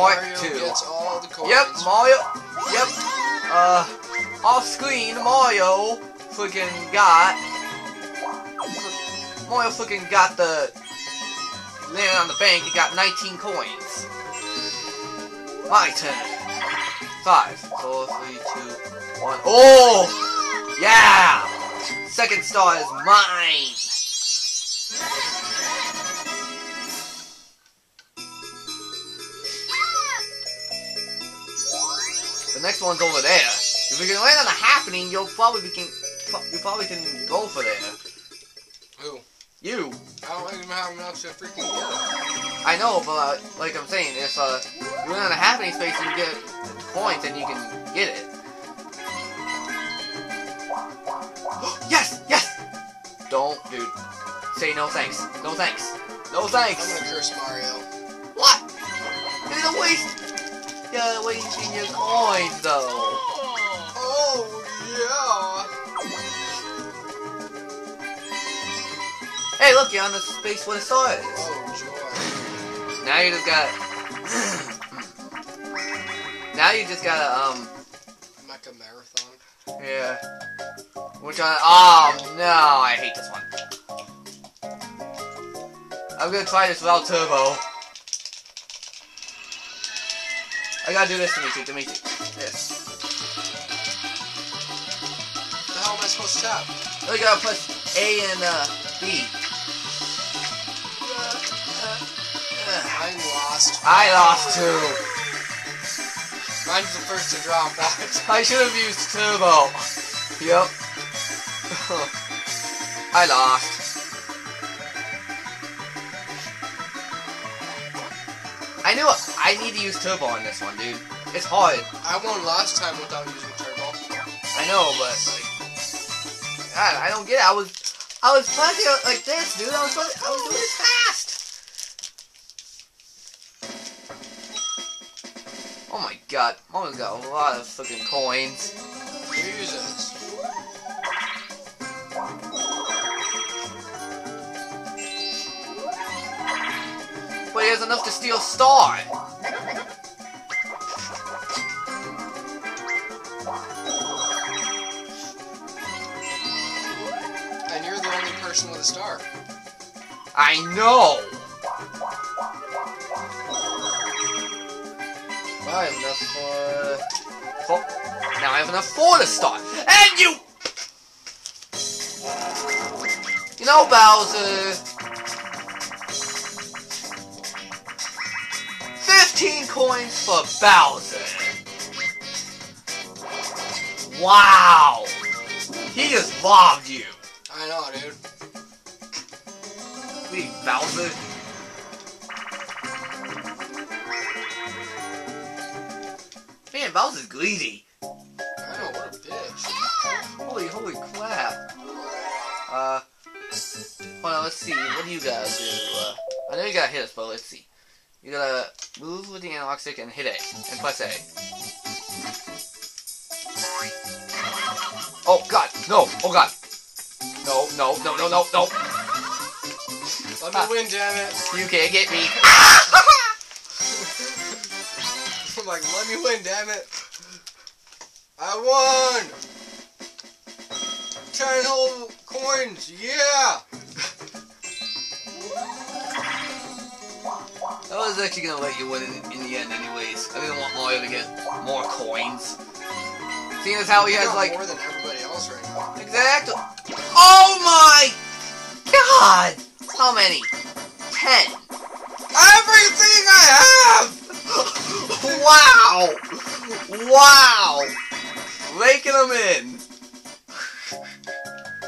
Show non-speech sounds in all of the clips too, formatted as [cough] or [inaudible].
part Mario two. gets all the coins. Yep, Mario. Yep. Uh, off screen, Mario freaking got. Mario freaking got the. Landed on the bank and got 19 coins. My turn. Five, four, three, two, one. Oh! Yeah! Second star is mine! The next one's over there. If we can land on a happening, you'll probably can you probably can go for there. Who? You. I don't even have enough to freaking get it. I know, but uh, like I'm saying, if uh, you land on a happening space you get points, and you can get it. [gasps] yes, yes. Don't, dude. Say no thanks. No thanks. No thanks. I'm gonna curse Mario. What? It's a waste. You're wasting your coins, though. Oh yeah. Hey, look, you're on the space the star is. Oh joy. Now you just gotta. [clears throat] now you just gotta um. Mecha marathon. Yeah. Which one? Oh no, I hate this one. I'm gonna try this without turbo. I gotta do this to Dimitri, Dimitri. This. Hell am I supposed to tap? Oh, you gotta press A and uh, B. I lost. I lost too. Mine's the first to drop. [laughs] Watch. I should have used turbo. Yep. [laughs] I lost. I knew it. I need to use turbo on this one, dude. It's hard. I won last time without using turbo. I know, but like, God, I don't get it. I was, I was playing like this, dude. I was, playing, I was doing it fast. Oh my God, Mama's got a lot of fucking coins. Jesus. But he has enough to steal Star. Person with a star. I know. I have enough for. Four. Now I have enough for the star. And you. You know, Bowser. 15 coins for Bowser. Wow. He just robbed you. I know, dude. Wait, Bowser? Man, Bowser's greedy. I what a bitch. Holy, holy crap. Uh, hold on, let's see. What do you gotta do? Uh, I know you gotta hit us, but let's see. You gotta move with the analog stick and hit A, and press A. Oh god, no, oh god. No, no, no, no, no, no. Let me win, damn it. You can't get me. [laughs] I'm like, let me win, damn it. I won! Ten whole coins, yeah! I was actually gonna let you win in, in the end anyways. I didn't want Mario to get more coins. Seeing as how he You has like... more than everybody else right now. Exactly. Oh my god! How many? Ten. Everything I have! [laughs] Wow! Wow! Raking them in.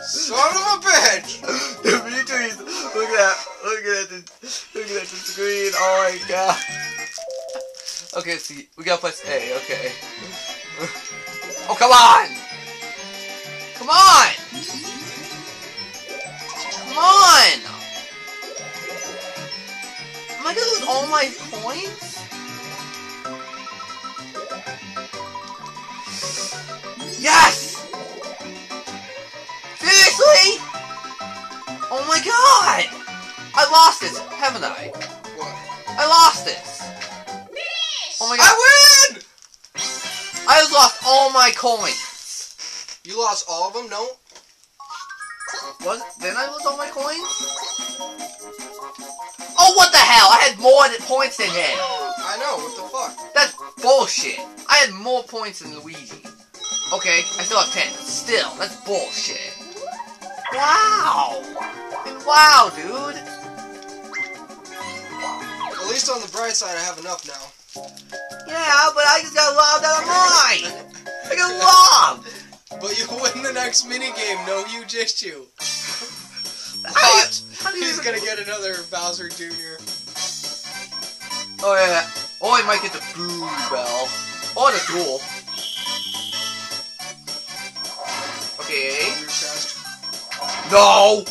Son of a bitch! [laughs] Dimitri's look at that. Look at the look at the screen. Oh my god. Okay, see, we gotta press A. Okay. [laughs] Oh come on! Come on! Come on! I gonna lose all my points? Yes! Seriously? Oh my god! I lost this, haven't I? What? I lost this. Oh my god. I win! I just lost all my coins. You lost all of them? No. What? Didn't I lose all my coins? Oh, what the hell? I had more points than him. I know. What the fuck? That's bullshit. I had more points than Luigi. Okay, I still have 10. Still, that's bullshit. Wow. Wow, dude. At least on the bright side, I have enough now. Yeah, but I just got robbed out of mine. I got robbed. But you win the next minigame, no huge issue. How What? do you- how do you He's gonna get another Bowser Jr. Oh yeah. Oh, or I might get the boo bell. Or the duel. Okay. on your chest. No!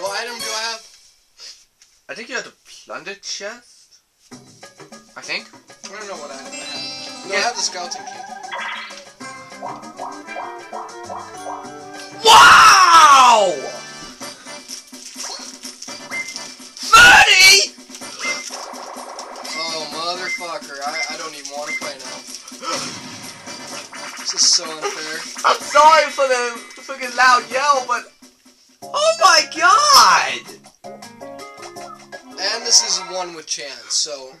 What item do I have? I think you have the plunder chest. I think. I don't know what item I have. No, Yeah. I have the skeleton key. Sorry for the freaking loud yell, but oh my god! And this is one with chance, so...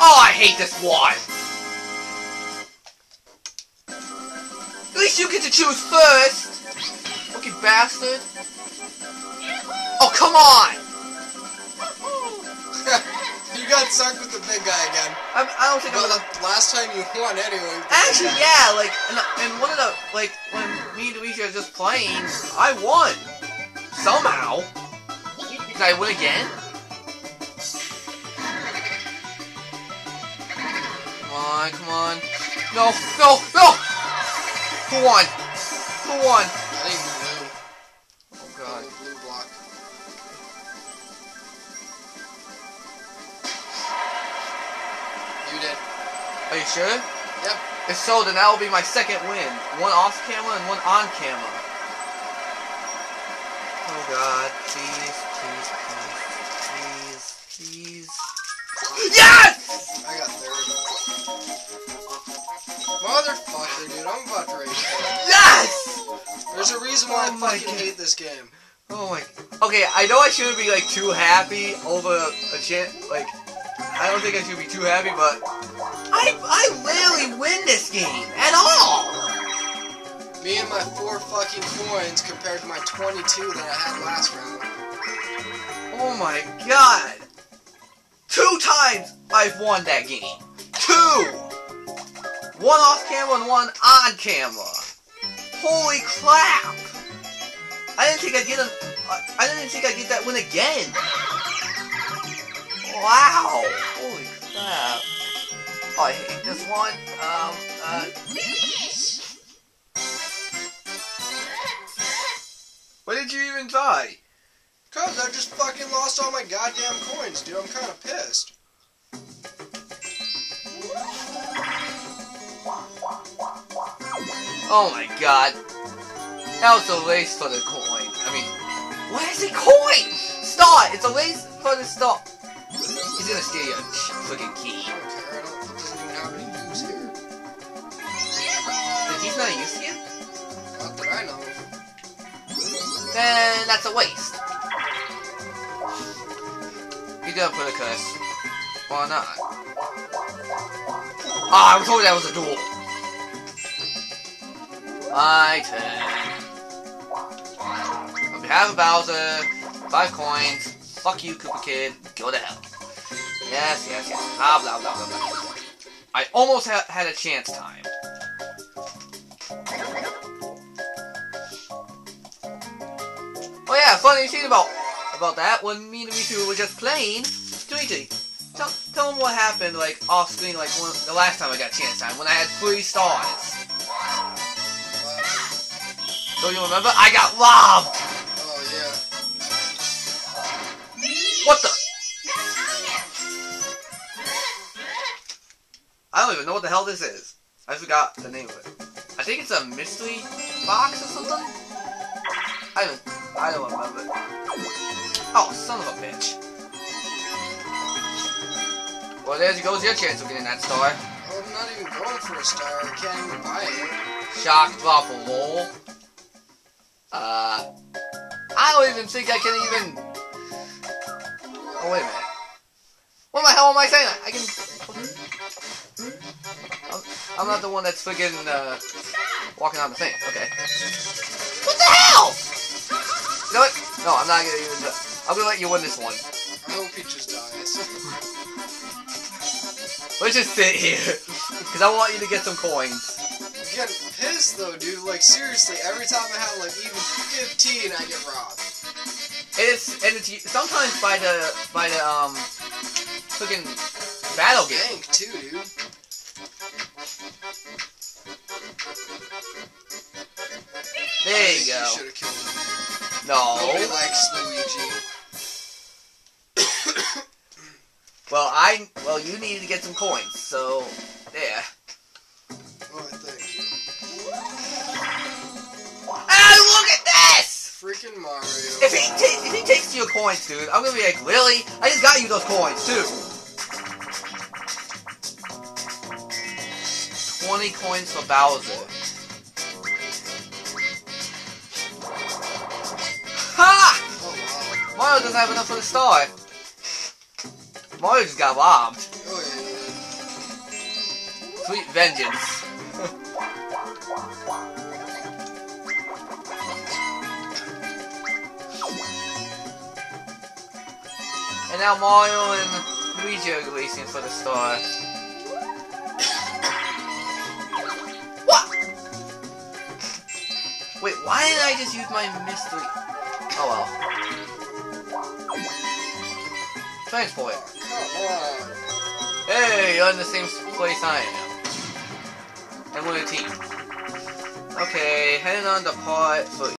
Oh, I hate this one. At least you get to choose first. Fucking bastard. Oh, come on! Stuck with the big guy again. I, I don't think I'm gonna. the last time you won anyway. with the big Actually, yeah, like, and, and one of the, like, when me and Luigi are just playing, I won. Somehow. Can I win again? Come on, come on. No, no, no! Who won? Who won? Are you sure? Yep. If so, then that will be my second win. One off camera and one on camera. Oh god, please, please, please, please, please. Yes! I got third. Motherfucker, dude. I'm about to quit. Yes! There's a reason why Oh I fucking God. hate this game. Oh my. Okay, I know I shouldn't be like too happy over a chance. Like, I don't think I should be too happy, but I I rarely win this game at all. Me and my four fucking coins compared to my 22 that I had last round. Oh my god. Two times I've won that game. Two. One off camera and one on camera. Holy crap! I didn't think I'd get a. I I didn't think I'd get that win again. Wow! Holy crap! Oh, I hate this one. Um, uh. What did you even try? Cause I just fucking lost all my goddamn coins, dude. I'm kind of pissed. Oh my god. That was a race for the coin. I mean, what is a coin? Star! It's a race for the star. He's gonna steal your freaking key. Not used here? Not that I know. Then that's a waste. You don't put a curse. Why not? Ah, I told that was a duel. My turn. On behalf of Bowser, five coins. Fuck you, Koopa Kid. Go to hell. Yes, yes, yes. Blah, blah, blah, blah, blah. I almost ha had a chance time. Yeah, funny thing about about that when me and Miku were just playing. Tweety, tell tell them what happened like off screen like the last time I got chance time when I had three stars. Don't you remember? I got robbed. oh yeah. What the? I don't even know what the hell this is. I forgot the name of it. I think it's a mystery box or something. I don't. I don't remember. Oh, son of a bitch. Well, there goes your chance of getting that star. Oh, I'm not even going for a star. I can't even buy it. Shock drop or roll. Uh, I don't even think I can even. Oh wait a minute. What the hell am I saying? I can. I'm, I'm not the one that's freaking uh, walking on the thing. Okay. What the hell? You know what? No, I'm not gonna it. I'm gonna let you win this one. I hope he just dies. Let's just sit here, cause I want you to get some coins. I'm getting pissed though, dude. Like seriously, every time I have like even 15, I get robbed. It's and it's sometimes by the by the um freaking battle game. Bank too, dude. There you go. Him. Nobody No. likes Luigi. [coughs] Well, I well you needed to get some coins, so there. Oh, thank you. Ah, look at this! Freaking Mario. If he if he takes your coins, dude, I'm gonna be like, really? I just got you those coins too. Twenty coins for Bowser. Mario doesn't have enough for the star. Mario just got robbed. Sweet vengeance. [laughs] and now Mario and Luigi are racing for the star. What? Wait, why did I just use my mystery? Oh well. Transport. Come on. Hey, you're in the same place I am. And we're a team. Okay, heading on the part for